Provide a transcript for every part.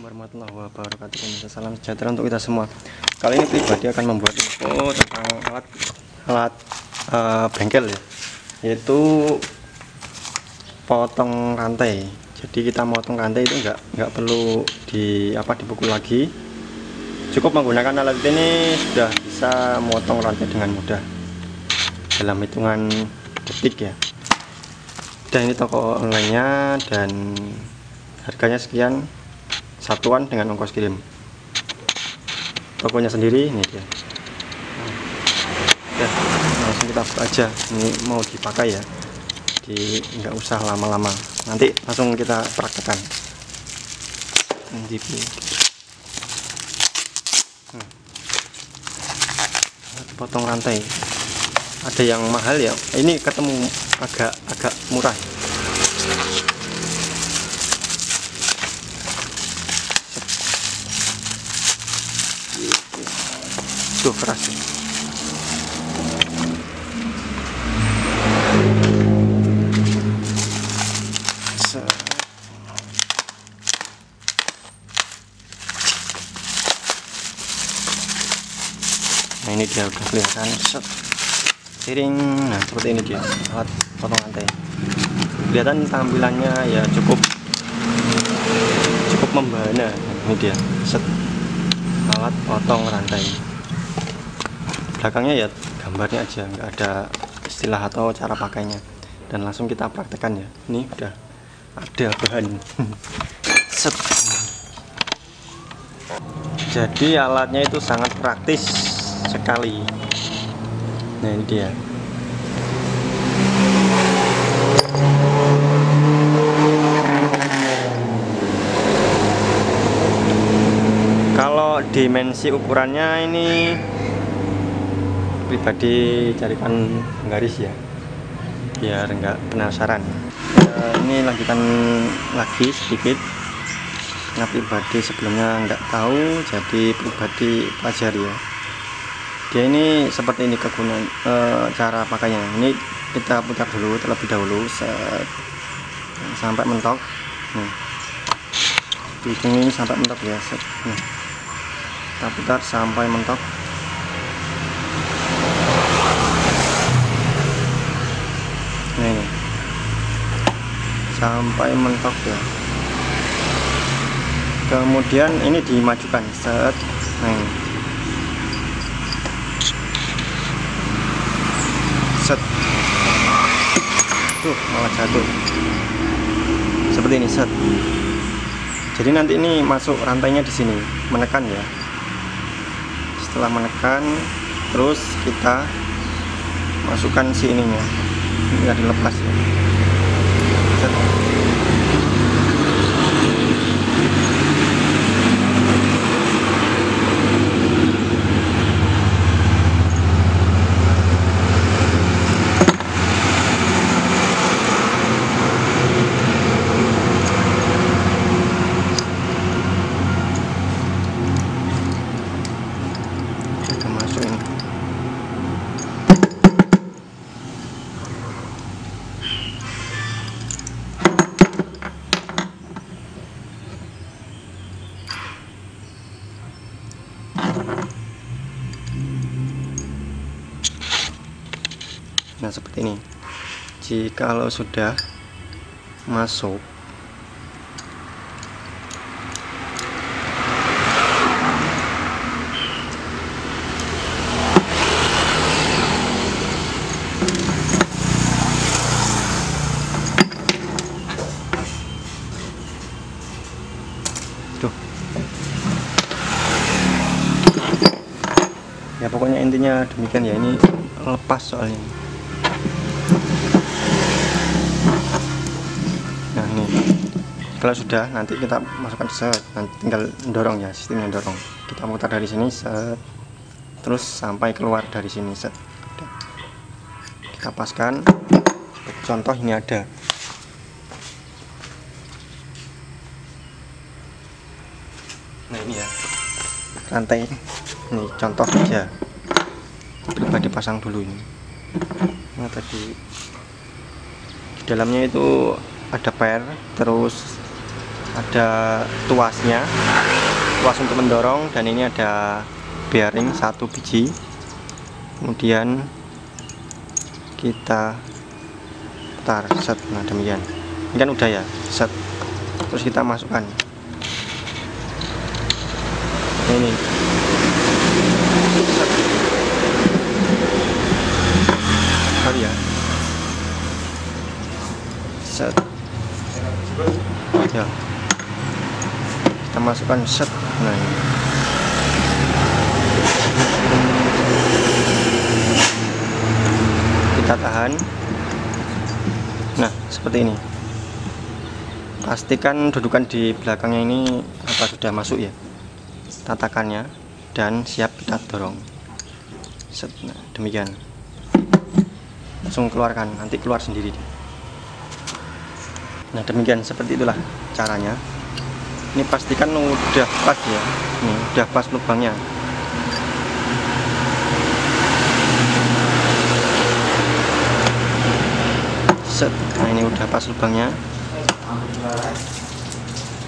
warahmatullahi wabarakatuh. Salam sejahtera untuk kita semua. Kali ini pribadi akan membuat info tentang alat alat uh, bengkel ya Yaitu potong rantai. Jadi kita motong rantai itu enggak enggak perlu di apa dipukul lagi. Cukup menggunakan alat ini sudah bisa motong rantai dengan mudah Dalam hitungan detik ya. Dan ini toko onlinenya dan harganya sekian satuan dengan ongkos kirim. Tokonya sendiri ini dia. Ya langsung kita buka aja. Ini mau dipakai ya. Di nggak usah lama-lama. Nanti langsung kita praktekkan. NGP hmm. potong rantai. Ada yang mahal ya. Ini ketemu agak agak murah tuh keras. Nah ini dia udah kelihatan. Set. Piring. Nah seperti ini dia. Alat potong rantai kelihatan tampilannya ya cukup cukup membahana ini dia. Set. Alat potong rantai belakangnya ya gambarnya aja nggak ada istilah atau cara pakainya. Dan langsung kita praktekkan ya. Ini udah ada bahan. Set. Jadi alatnya itu sangat praktis sekali. Nah ini dia. Kalau dimensi ukurannya ini pribadi carikan garis ya biar enggak penasaran. Ya, ini lanjutan lagi sedikit. Nah pribadi sebelumnya enggak tahu jadi pribadi pelajar ya. Dia ini seperti ini kegunaan e, cara pakainya. Ini kita putar dulu terlebih dahulu set, sampai mentok. Nih di ini sampai mentok ya set, nih. kita putar sampai mentok nah ini sampai mentok ya. Kemudian ini dimajukan set nah set. Tuh malah jatuh. Seperti ini set. Jadi nanti ini masuk rantainya di sini menekan ya. Setelah menekan terus kita masukkan si ininya. Nggak dilepas ya nah seperti ini. Jikalau sudah masuk. Tuh ya pokoknya intinya demikian ya. Ini lepas soalnya kalau sudah nanti kita masukkan set. Nanti tinggal dorong ya sistemnya dorong. Kita putar dari sini set. Terus sampai keluar dari sini set. Kita paskan. Contoh ini ada. Nah ini ya. Rantai ini. Contoh aja. Pribadi pasang dulu ini. Nah tadi. Di dalamnya itu ada per terus ada tuasnya. Tuas untuk mendorong dan ini ada bearing satu biji. Kemudian kita putar. Set. Nah demikian. Ini kan udah ya? Set. Terus kita masukkan. Ini. Set ya? Set. Ya kita masukkan set. Nah ini. Kita tahan. Nah seperti ini. Pastikan dudukan di belakangnya ini apa sudah masuk ya tatakannya dan siap kita dorong. Set. Nah, demikian. Langsung keluarkan nanti keluar sendiri. Nah demikian seperti itulah caranya ini pastikan udah pas ya. Ini udah pas lubangnya. Set. Nah ini udah pas lubangnya.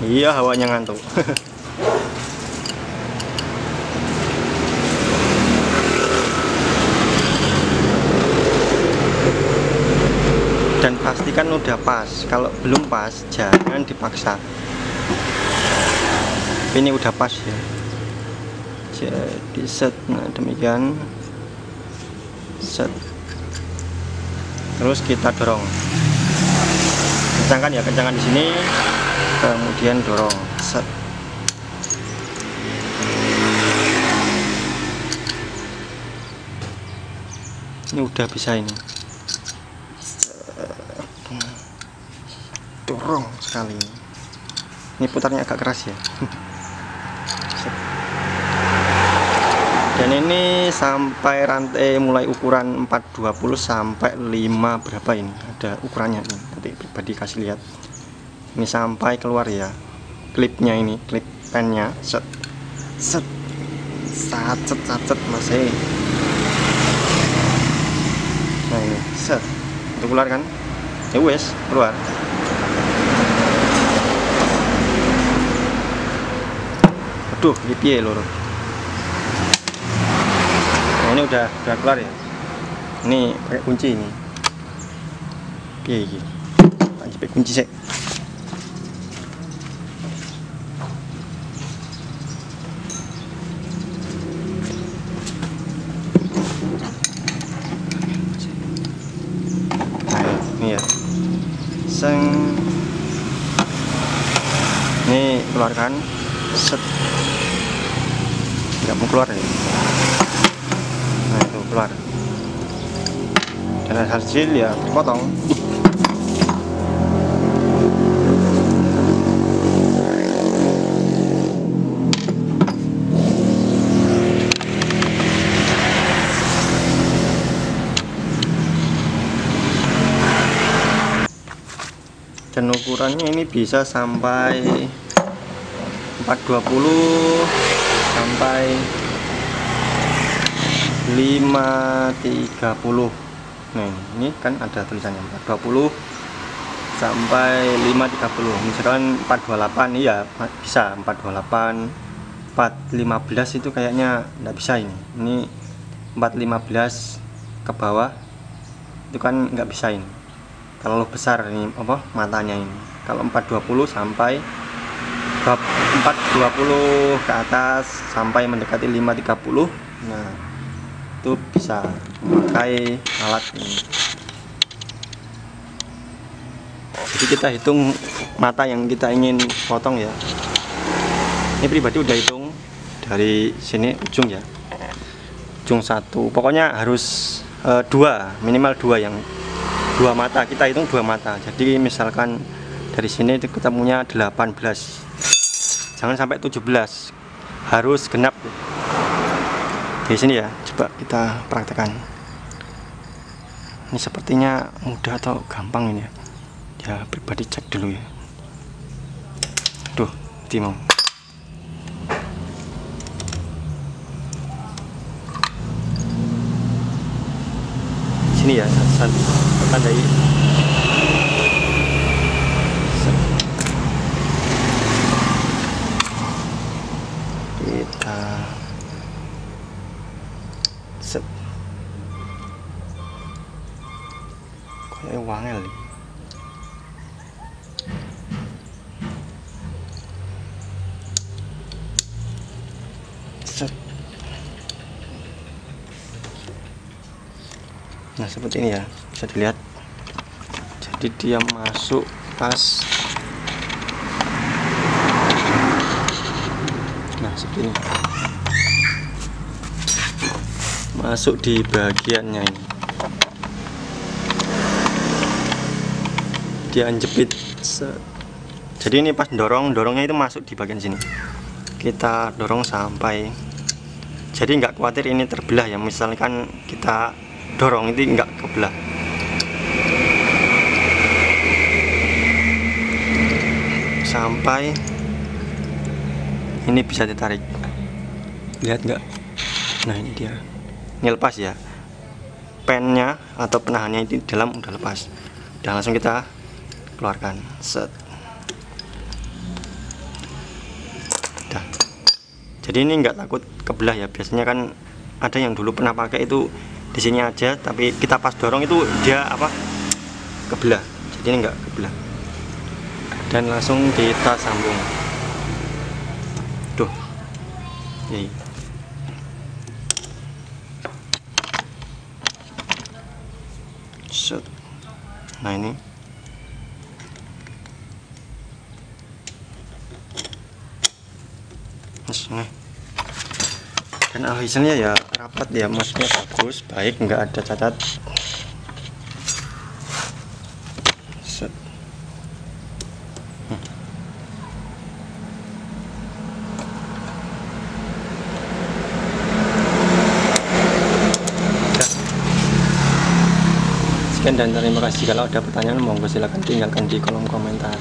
Iya hawanya ngantuk. Dan pastikan udah pas. Kalau belum pas jangan dipaksa ini udah pas ya. Jadi set nah demikian. Set. Terus kita dorong. Kencangkan ya kencangkan di sini. Kemudian dorong. Set. Ini udah bisa ini. Dorong sekali. Ini putarnya agak keras ya dan ini sampai rantai mulai ukuran 420 sampai 5 berapa ini? Ada ukurannya ini nanti pribadi kasih lihat. Ini sampai keluar ya klipnya ini klip pennya. Set. Set. Sacet sacet masih nah ini set. Untuk keluar kan? Ya wes keluar. Aduh ini piye nah ini udah udah keluar ya? Ini pakai kunci ini. Piye ini pakai kunci sih nah ini ya. Seng. Ini keluarkan. Set. Nggak mau keluar ya keluar. Dan hasil ya potong dan ukurannya ini bisa sampai 420 sampai 530 nah ini kan ada tulisannya 420 sampai 530 misalkan 428 iya bisa 428 415 itu kayaknya enggak bisa ini. Ini 415 ke bawah itu kan nggak bisa ini. Terlalu besar ini apa matanya ini. Kalau 420 sampai 420 ke atas sampai mendekati 530 nah itu bisa memakai alat ini. Jadi kita hitung mata yang kita ingin potong ya. Ini pribadi udah hitung dari sini ujung ya. Ujung satu. Pokoknya harus e, dua minimal dua yang dua mata. Kita hitung dua mata. Jadi misalkan dari sini ketemunya 18 jangan sampai 17 harus genap. Di sini ya coba kita praktekkan. Ini sepertinya mudah atau gampang ini ya? Ya pribadi cek dulu ya. Duh timong sini ya tandai set. Kayak wangel nih set. Nah seperti ini ya bisa dilihat. Jadi dia masuk pas. Nah seperti ini masuk di bagiannya ini. Dia jepit jadi ini pas dorong dorongnya itu masuk di bagian sini. Kita dorong sampai. Jadi nggak khawatir ini terbelah ya. Misalkan kita dorong itu nggak kebelah. Sampai ini bisa ditarik. Lihat nggak? Nah ini dia ini lepas ya. Pennya atau penahannya itu dalam udah lepas. Dan langsung kita keluarkan. Set. Dah. jadi ini nggak takut kebelah ya. Biasanya kan ada yang dulu pernah pakai itu di sini aja tapi kita pas dorong itu dia apa? Kebelah. Jadi ini nggak kebelah. Dan langsung kita sambung. Tuh ini set nah ini. Nah. dan hasilnya ya rapat ya maksudnya bagus baik nggak ada cacat Sekian dan terima kasih. Kalau ada pertanyaan monggo silahkan tinggalkan di kolom komentar